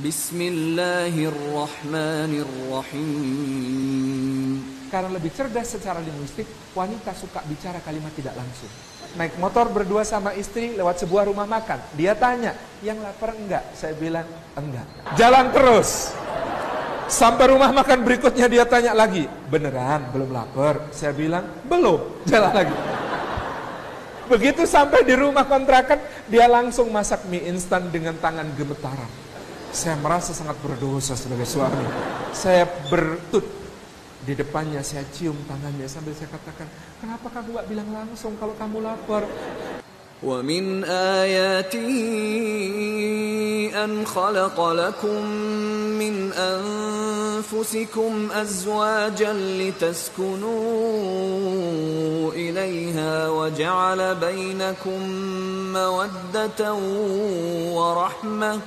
Bismillahirrahmanirrahim. Karena lebih cerdas secara linguistik, wanita suka bicara kalimat tidak langsung. Naik motor berdua sama istri lewat sebuah rumah makan. Dia tanya, yang lapar enggak? Saya bilang, enggak. Jalan terus. Sampai rumah makan berikutnya dia tanya lagi, beneran belum lapar? Saya bilang, belum. Jalan lagi. Begitu sampai di rumah kontrakan, dia langsung masak mie instan dengan tangan gemetaran. Saya merasa sangat berdosa sebagai suami. Saya bertut di depannya, saya cium tangannya sambil saya katakan, kenapa kamu gak bilang langsung kalau kamu lapar? ومن آياته أن خلق لكم من أنفسكم أزواجا لتسكنوا إليها وجعل بينكم مودة ورحمة